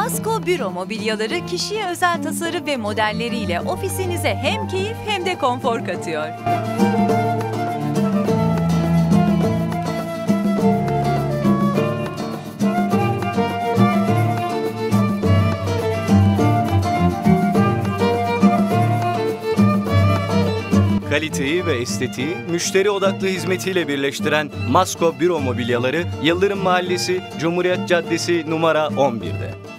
Masko Büro mobilyaları kişiye özel tasarım ve modelleriyle ofisinize hem keyif hem de konfor katıyor. Kaliteyi ve estetiği müşteri odaklı hizmetiyle birleştiren Masko Büro Mobilyaları Yıldırım Mahallesi, Cumhuriyet Caddesi numara 11'de.